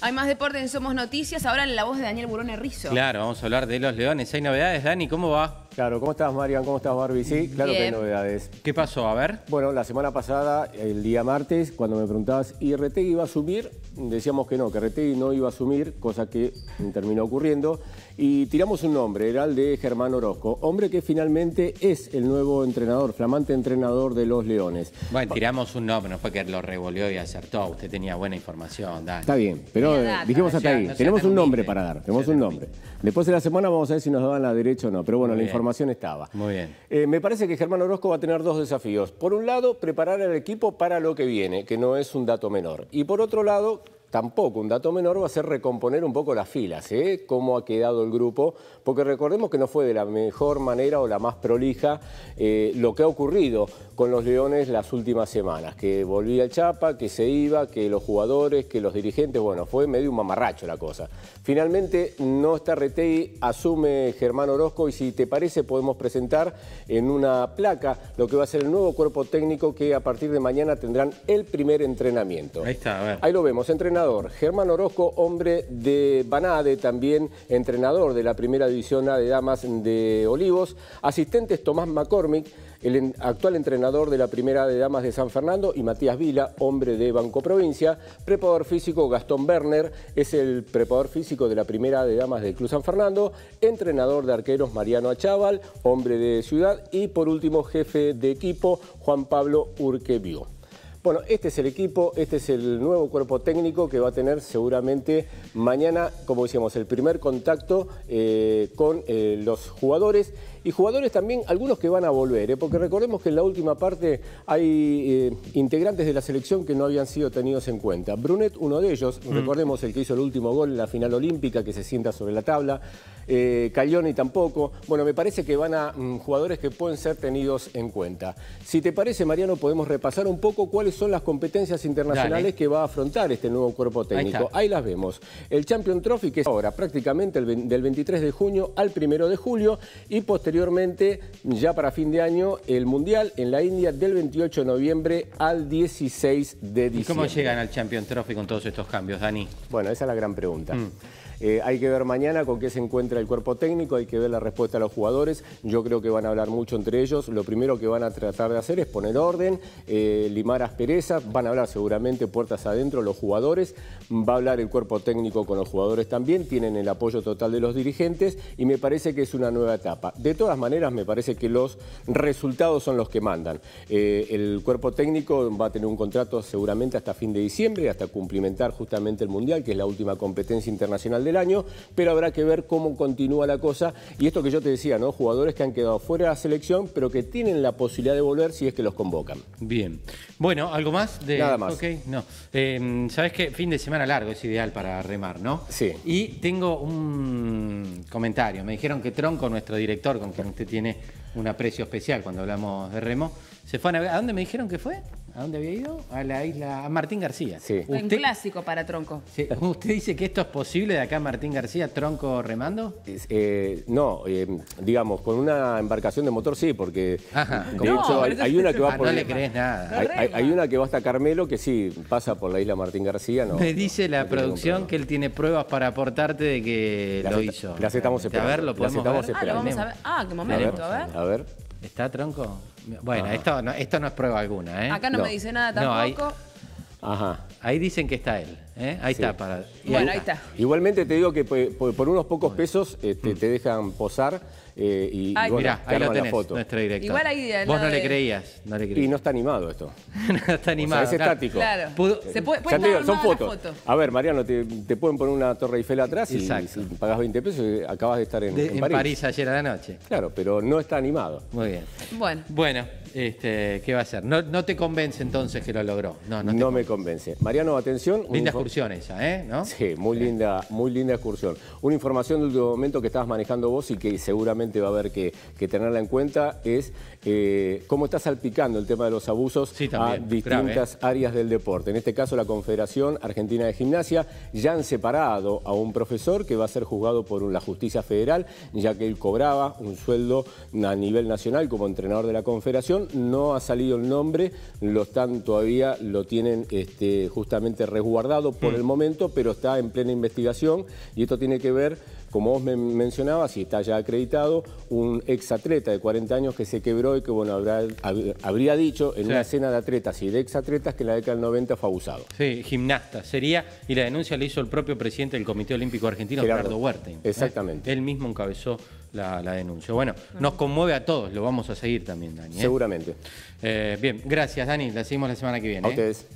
Hay más deporte en Somos Noticias, ahora en la voz de Daniel Burón Rizo. Claro, vamos a hablar de los leones. ¿Hay novedades, Dani? ¿Cómo va? Claro, ¿cómo estás, Marian? ¿Cómo estás, Barbie? Sí, claro que hay novedades. ¿Qué pasó? A ver. Bueno, la semana pasada, el día martes, cuando me preguntabas, ¿y Retegui iba a asumir? Decíamos que no, que Retegui no iba a asumir, cosa que terminó ocurriendo. Y tiramos un nombre, era el de Germán Orozco, hombre que finalmente es el nuevo entrenador, flamante entrenador de los Leones. Bueno, tiramos un nombre, no fue que lo revolvió y acertó. Usted tenía buena información. Está bien, pero dijimos hasta ahí. tenemos un nombre para dar, tenemos un nombre. Después de la semana vamos a ver si nos daban la derecha o no, pero bueno, la información estaba. Muy bien. Eh, me parece que Germán Orozco va a tener dos desafíos. Por un lado, preparar al equipo para lo que viene, que no es un dato menor. Y por otro lado, Tampoco, un dato menor va a ser recomponer un poco las filas, ¿eh? cómo ha quedado el grupo, porque recordemos que no fue de la mejor manera o la más prolija eh, lo que ha ocurrido con los Leones las últimas semanas, que volvía el Chapa, que se iba, que los jugadores, que los dirigentes, bueno, fue medio un mamarracho la cosa. Finalmente no está Retei, asume Germán Orozco y si te parece podemos presentar en una placa lo que va a ser el nuevo cuerpo técnico que a partir de mañana tendrán el primer entrenamiento. Ahí está, a ver. Ahí lo vemos, entrenamiento Germán Orozco, hombre de Banade, también entrenador de la primera división A de Damas de Olivos. Asistentes Tomás McCormick, el actual entrenador de la primera de Damas de San Fernando, y Matías Vila, hombre de Banco Provincia. Preparador físico Gastón Werner, es el preparador físico de la primera de Damas del Club San Fernando. Entrenador de arqueros Mariano Achával, hombre de Ciudad. Y por último, jefe de equipo Juan Pablo Urquebio. Bueno, este es el equipo, este es el nuevo cuerpo técnico que va a tener seguramente mañana, como decíamos, el primer contacto eh, con eh, los jugadores y jugadores también, algunos que van a volver, ¿eh? porque recordemos que en la última parte hay integrantes de la selección que no habían sido tenidos en cuenta. Brunet, uno de ellos, mm. recordemos el que hizo el último gol en la final olímpica, que se sienta sobre la tabla, eh, Caglioni tampoco. Bueno, me parece que van a mm, jugadores que pueden ser tenidos en cuenta. Si te parece, Mariano, podemos repasar un poco cuáles son las competencias internacionales que va a afrontar este nuevo cuerpo técnico. Ahí, las vemos. El Champion Trophy, que es ahora prácticamente del 23 de junio al 1 de julio, y posteriormente posteriormente, ya para fin de año, el Mundial en la India del 28 de noviembre al 16 de diciembre. ¿Y cómo llegan al Champion Trophy con todos estos cambios, Dani? Bueno, esa es la gran pregunta. Mm. Eh, hay que ver mañana con qué se encuentra el cuerpo técnico, hay que ver la respuesta a los jugadores. Yo creo que van a hablar mucho entre ellos. Lo primero que van a tratar de hacer es poner orden, eh, limar asperezas. Van a hablar seguramente puertas adentro los jugadores. Va a hablar el cuerpo técnico con los jugadores también. Tienen el apoyo total de los dirigentes y me parece que es una nueva etapa. De todas maneras, me parece que los resultados son los que mandan. Eh, el cuerpo técnico va a tener un contrato seguramente hasta fin de diciembre, hasta cumplimentar justamente el Mundial, que es la última competencia internacional del año, pero habrá que ver cómo continúa la cosa. Y esto que yo te decía, ¿no? Jugadores que han quedado fuera de la selección, pero que tienen la posibilidad de volver si es que los convocan. Bien. Bueno, ¿algo más? De... Nada más. Ok, no. Em, Sabes que fin de semana largo es ideal para remar, ¿no? Sí. Y tengo un comentario. Me dijeron que Tronco, nuestro director, con quien usted tiene un aprecio especial cuando hablamos de remo, se fue a navegar. ¿A dónde me dijeron que fue? ¿A dónde había ido? A la isla, a Martín García. Sí. Un clásico para Tronco. ¿Usted dice que esto es posible de acá Martín García, Tronco remando? Eh, no, eh, digamos, con una embarcación de motor sí, porque de hecho hay, una que va por... No le crees nada. Hay, una que va hasta Carmelo que sí, pasa por la isla Martín García. No, Me dice la producción que él tiene pruebas para aportarte de que lo hizo. Las estamos esperando. A ver, lo podemos ver. Ah, lo vamos a ver. Ah, qué momento, a ver. A ver. ¿Está Tronco? Bueno, esto, no, esto no es prueba alguna, ¿eh? Acá no, me dice nada tampoco. Ajá. Ahí dicen que está él. ¿eh? Ahí está. Para... Bueno, ahí está. Igualmente te digo que por, unos pocos pesos este, te dejan posar eh, y, Ay, mirá, ahí lo tenés, foto. nuestro director. Igual ahí Vos no le creías, no le creías. Y no está animado esto. no está animado. es estático. Claro. Se puede, son fotos. A ver, Mariano, te, pueden poner una Torre Eiffel atrás y, si pagas 20 pesos y acabas de estar en, en, París. París ayer a la noche. Claro, pero no está animado. Muy bien. Bueno. Bueno, este, ¿qué va a hacer? No, no te convence entonces que lo logró. No, no, no me convence. Mariano, atención. Linda excursión esa, ¿eh? ¿No? Sí, muy linda, muy linda excursión. Una información del momento que estabas manejando vos y que seguramente va a haber que que tenerla en cuenta es eh, cómo está salpicando el tema de los abusos a distintas áreas del deporte. En este caso, la Confederación Argentina de Gimnasia ya han separado a un profesor que va a ser juzgado por la justicia federal, ya que él cobraba un sueldo a nivel nacional como entrenador de la Confederación, investigación, no ha salido el nombre, lo están todavía, lo tienen este, justamente resguardado por el momento, pero está en plena investigación y esto tiene que ver como vos me mencionabas, y está ya acreditado, un exatleta de 40 años que se quebró y que, bueno, habrá, habría dicho en Sí. una cena de atletas y de exatletas que en la década del 90 fue abusado. Sí, gimnasta sería, y la denuncia la hizo el propio presidente del Comité Olímpico Argentino, Gerardo. Gerardo Huerta. Exactamente. Él mismo encabezó la, la denuncia. Bueno, nos conmueve a todos, lo vamos a seguir también, Dani. ¿eh? Seguramente. Eh, bien, gracias, Dani. La seguimos la semana que viene. A ¿eh? ustedes.